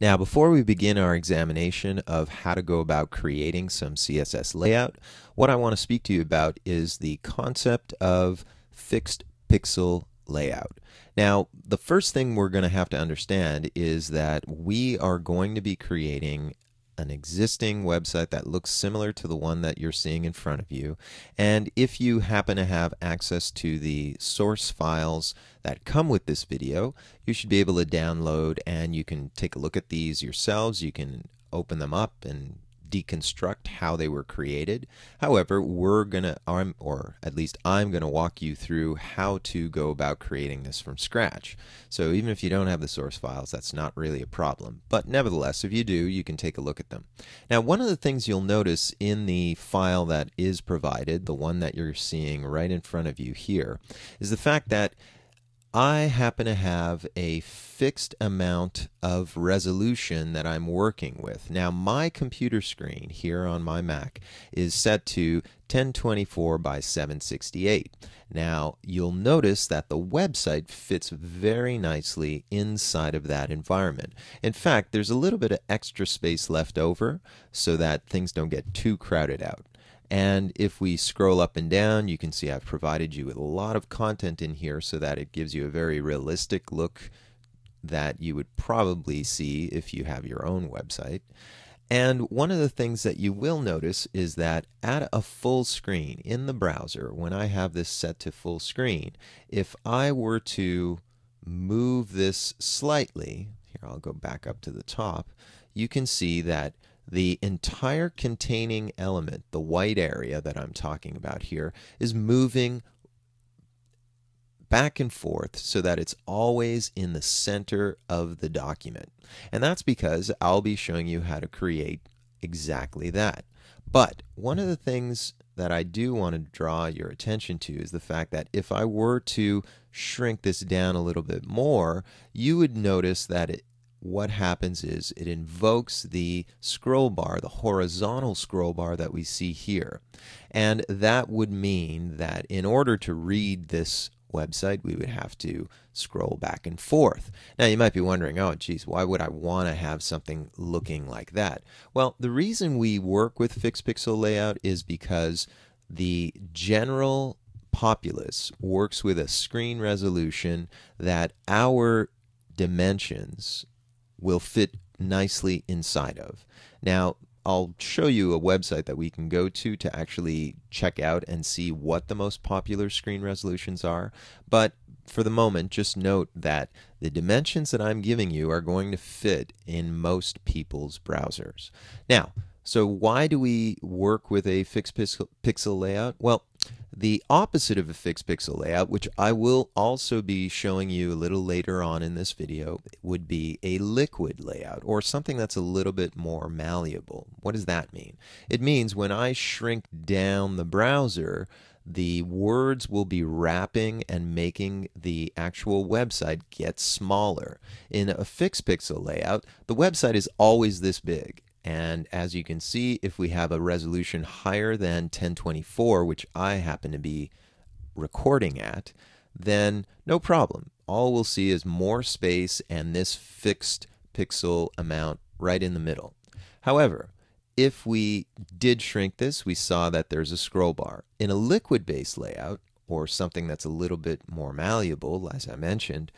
Now, before we begin our examination of how to go about creating some CSS layout, what I want to speak to you about is the concept of fixed pixel layout. Now, the first thing we're going to have to understand is that we are going to be creating an existing website that looks similar to the one that you're seeing in front of you. And if you happen to have access to the source files that come with this video, you should be able to download and you can take a look at these yourselves. You can open them up and deconstruct how they were created. However, we're going to, or at least I'm going to walk you through how to go about creating this from scratch. So even if you don't have the source files, that's not really a problem. But nevertheless, if you do, you can take a look at them. Now, one of the things you'll notice in the file that is provided, the one that you're seeing right in front of you here, is the fact that I happen to have a fixed amount of resolution that I'm working with. Now, my computer screen here on my Mac is set to 1024 by 768. Now, you'll notice that the website fits very nicely inside of that environment. In fact, there's a little bit of extra space left over so that things don't get too crowded out. And if we scroll up and down, you can see I've provided you with a lot of content in here so that it gives you a very realistic look that you would probably see if you have your own website. And one of the things that you will notice is that at a full screen in the browser, when I have this set to full screen, if I were to move this slightly, here I'll go back up to the top, you can see that the entire containing element, the white area that I'm talking about here, is moving back and forth so that it's always in the center of the document. And that's because I'll be showing you how to create exactly that. But one of the things that I do want to draw your attention to is the fact that if I were to shrink this down a little bit more, you would notice that it, what happens is it invokes the scroll bar, the horizontal scroll bar that we see here. And that would mean that in order to read this website, we would have to scroll back and forth. Now, you might be wondering, oh, geez, why would I want to have something looking like that? Well, the reason we work with fixed pixel layout is because the general populace works with a screen resolution that our dimensions will fit nicely inside of. Now, I'll show you a website that we can go to to actually check out and see what the most popular screen resolutions are. But for the moment, just note that the dimensions that I'm giving you are going to fit in most people's browsers. Now, so why do we work with a fixed pixel layout? Well, the opposite of a fixed pixel layout, which I will also be showing you a little later on in this video, would be a liquid layout or something that's a little bit more malleable. What does that mean? It means when I shrink down the browser, the words will be wrapping and making the actual website get smaller. In a fixed pixel layout, the website is always this big. And as you can see, if we have a resolution higher than 1024, which I happen to be recording at, then no problem. All we'll see is more space and this fixed pixel amount right in the middle. However, if we did shrink this, we saw that there's a scroll bar. In a liquid-based layout, or something that's a little bit more malleable, as I mentioned,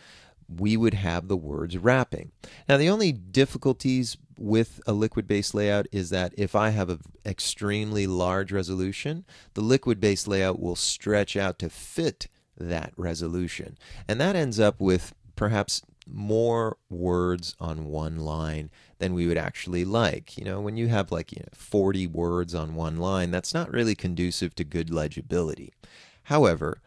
we would have the words wrapping. Now, the only difficulties with a liquid based layout is that if I have an extremely large resolution, the liquid based layout will stretch out to fit that resolution. And that ends up with perhaps more words on one line than we would actually like. You know, when you have like you know, 40 words on one line, that's not really conducive to good legibility. However,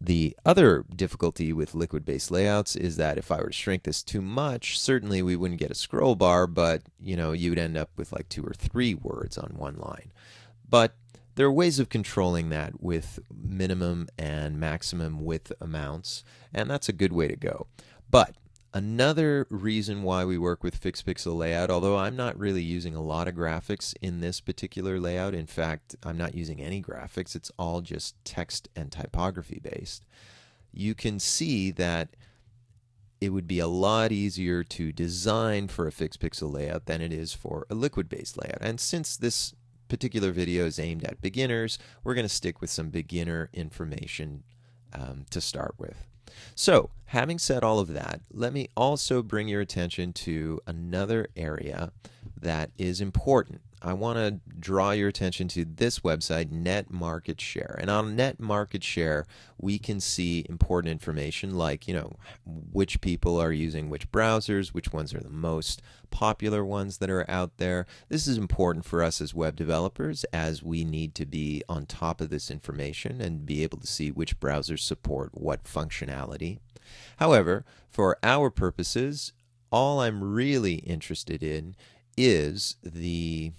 the other difficulty with liquid-based layouts is that if I were to shrink this too much, certainly we wouldn't get a scroll bar, but you know, you'd end up with like two or three words on one line. But there are ways of controlling that with minimum and maximum width amounts, and that's a good way to go. But Another reason why we work with fixed pixel layout, although I'm not really using a lot of graphics in this particular layout, in fact, I'm not using any graphics, it's all just text and typography based, you can see that it would be a lot easier to design for a fixed pixel layout than it is for a liquid based layout. And since this particular video is aimed at beginners, we're going to stick with some beginner information um, to start with. So, having said all of that, let me also bring your attention to another area that is important I want to draw your attention to this website, Net Market Share. And on Net Market Share, we can see important information like, you know, which people are using which browsers, which ones are the most popular ones that are out there. This is important for us as web developers as we need to be on top of this information and be able to see which browsers support what functionality. However, for our purposes, all I'm really interested in is the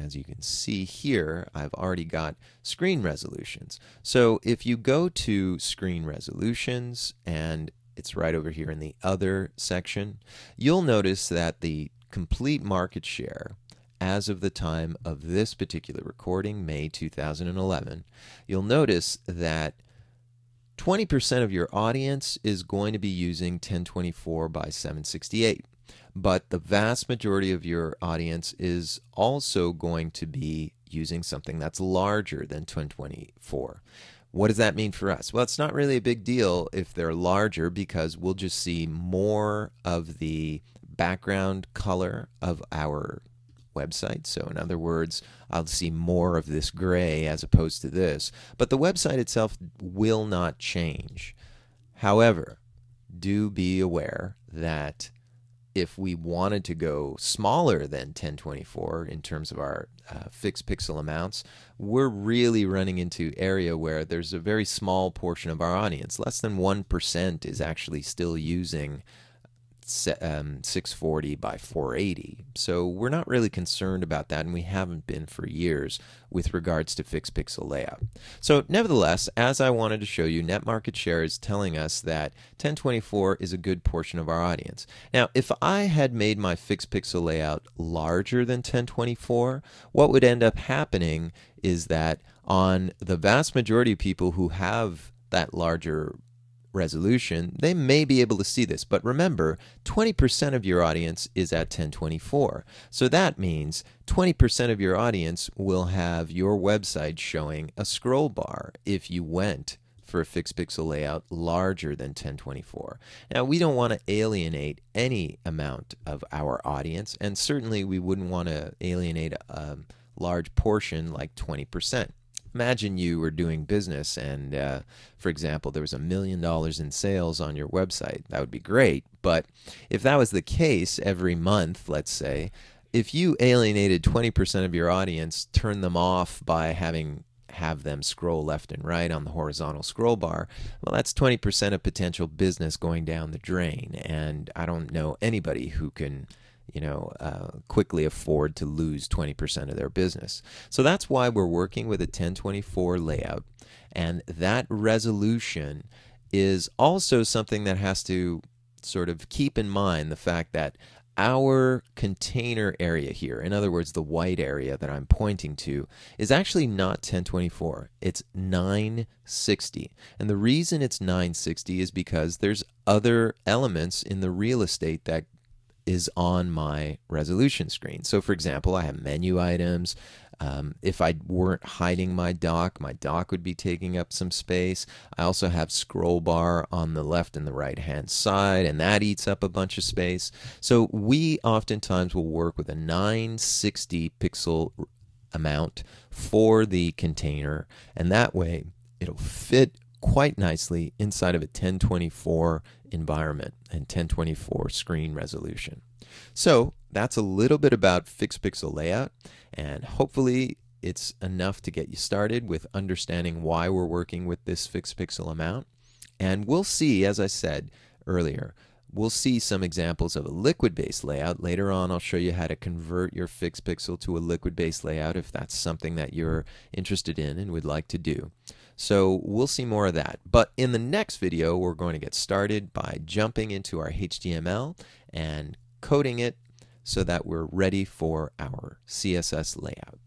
as you can see here, I've already got screen resolutions. So if you go to screen resolutions and it's right over here in the other section, you'll notice that the complete market share as of the time of this particular recording, May 2011, you'll notice that 20% of your audience is going to be using 1024 by 768 but the vast majority of your audience is also going to be using something that's larger than 1024. What does that mean for us? Well, it's not really a big deal if they're larger because we'll just see more of the background color of our website. So, in other words, I'll see more of this gray as opposed to this. But the website itself will not change. However, do be aware that if we wanted to go smaller than 1024 in terms of our uh, fixed pixel amounts, we're really running into area where there's a very small portion of our audience. Less than 1% is actually still using um, 640 by 480. So we're not really concerned about that, and we haven't been for years with regards to fixed pixel layout. So nevertheless, as I wanted to show you, net market share is telling us that 1024 is a good portion of our audience. Now, if I had made my fixed pixel layout larger than 1024, what would end up happening is that on the vast majority of people who have that larger resolution, they may be able to see this. But remember, 20% of your audience is at 1024. So that means 20% of your audience will have your website showing a scroll bar if you went for a fixed pixel layout larger than 1024. Now, we don't want to alienate any amount of our audience, and certainly we wouldn't want to alienate a large portion like 20% imagine you were doing business and uh, for example there was a million dollars in sales on your website. That would be great. But if that was the case every month let's say if you alienated 20% of your audience turn them off by having have them scroll left and right on the horizontal scroll bar well that's 20% of potential business going down the drain. And i don't know anybody who can you know, uh, quickly afford to lose 20% of their business. So that's why we're working with a 1024 layout. And that resolution is also something that has to sort of keep in mind the fact that our container area here, in other words, the white area that I'm pointing to, is actually not 1024. It's 960. And the reason it's 960 is because there's other elements in the real estate that is on my resolution screen. So, for example, I have menu items. Um, if I weren't hiding my dock, my dock would be taking up some space. I also have scroll bar on the left and the right hand side, and that eats up a bunch of space. So we oftentimes will work with a 960 pixel amount for the container, and that way it'll fit quite nicely inside of a 1024 environment and 1024 screen resolution. So that's a little bit about fixed pixel layout, and hopefully it's enough to get you started with understanding why we're working with this fixed pixel amount. And we'll see, as I said earlier, we'll see some examples of a liquid based layout. Later on, I'll show you how to convert your fixed pixel to a liquid based layout if that's something that you're interested in and would like to do. So we'll see more of that. But in the next video, we're going to get started by jumping into our HTML and coding it so that we're ready for our CSS layout.